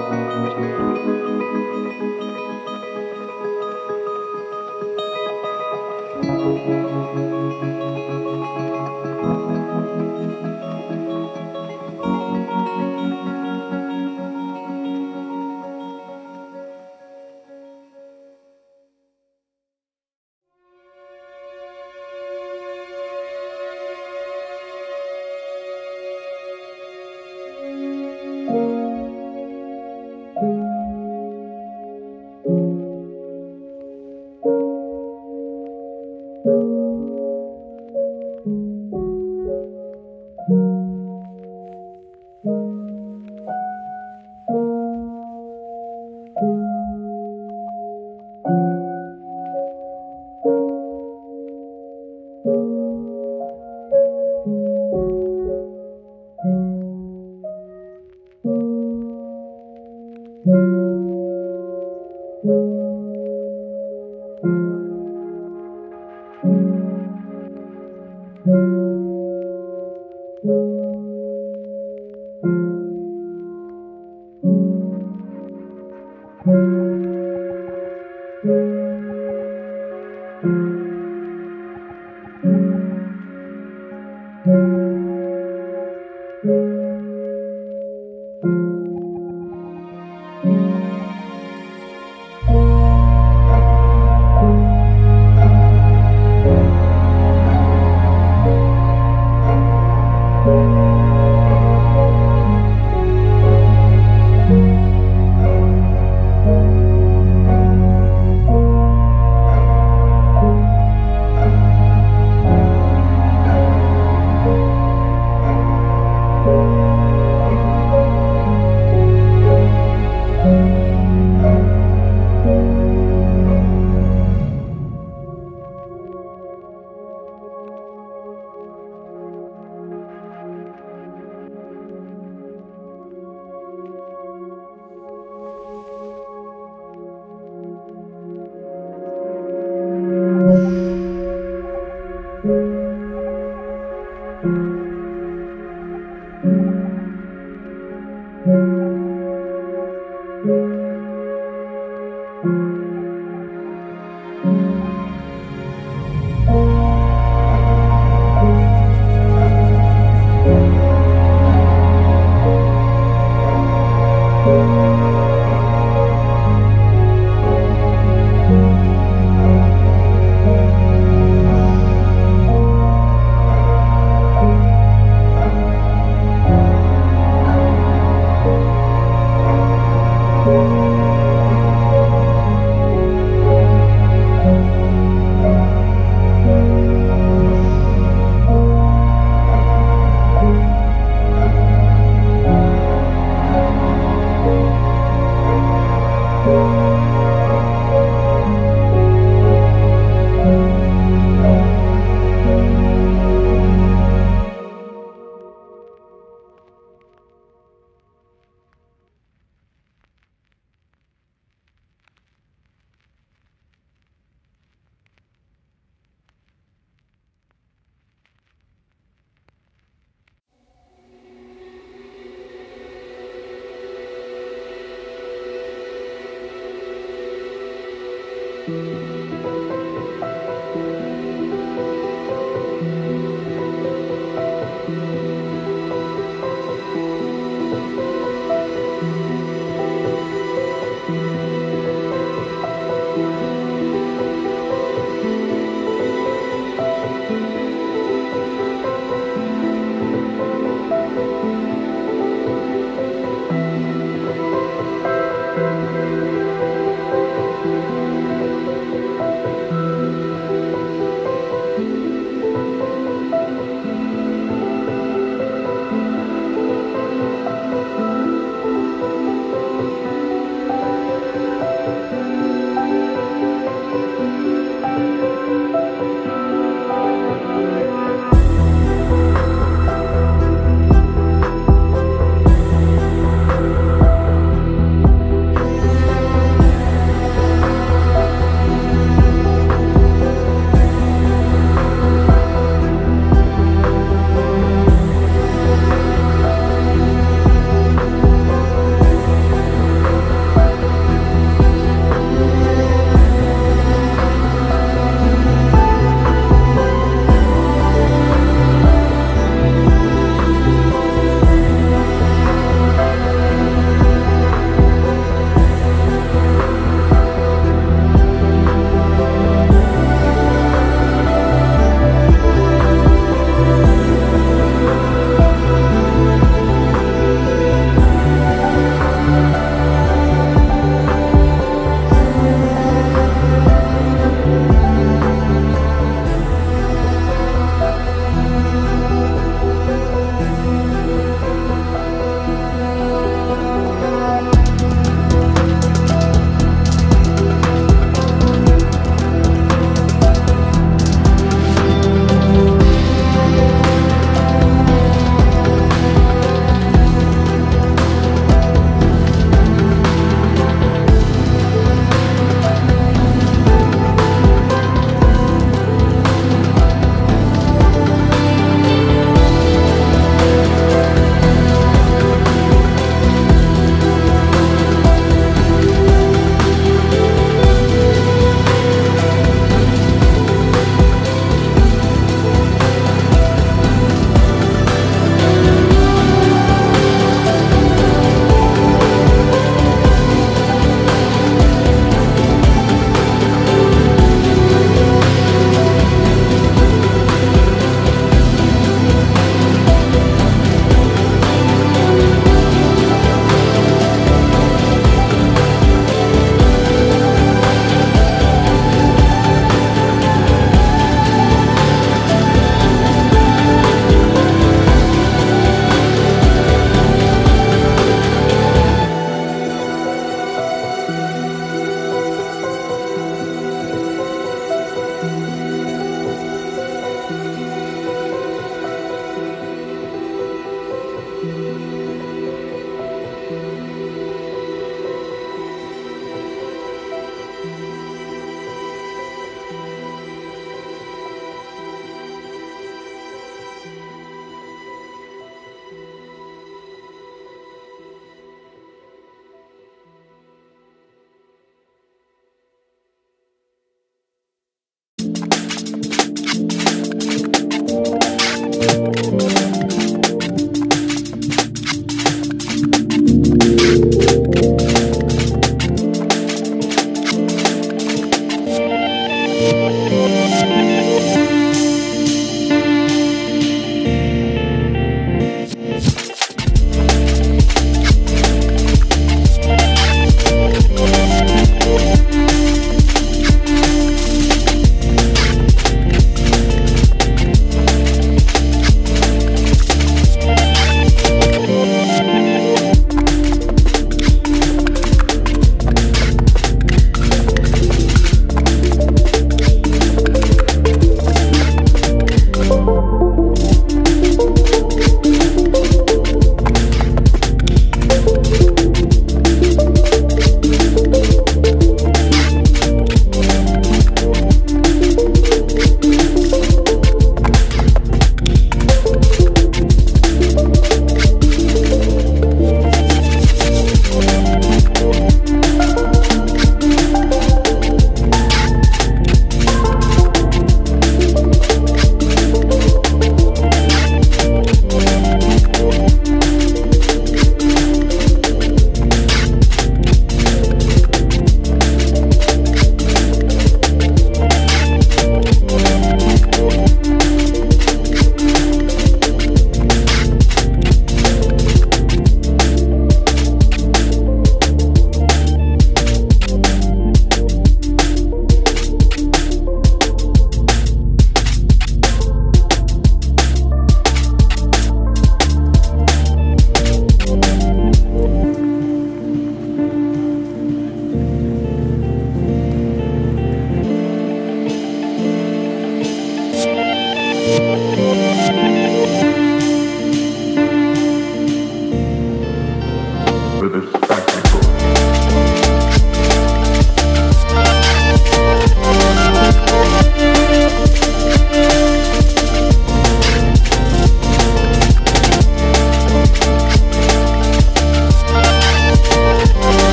Música